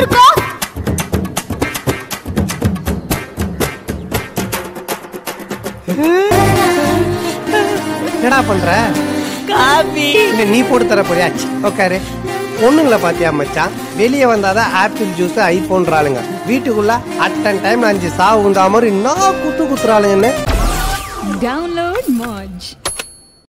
இருக்கும் என்னடா பண்ற? காபி. இங்க நீ போட்டு தர போறியாச்சு உட்காரு பொண்ணுங்களை பாத்தியா மச்சான்? வெளியே வந்தாதான் ஆப்பிள் ஜூஸ் ஐபோன்றாளுங்க. வீட்டுக்குள்ள அட்டன் டைம் அஞ்சு சாவு மாதிரி என்ன குத்து குத்துறாளுங்கன்னு. டவுன்லோட் மாஜ்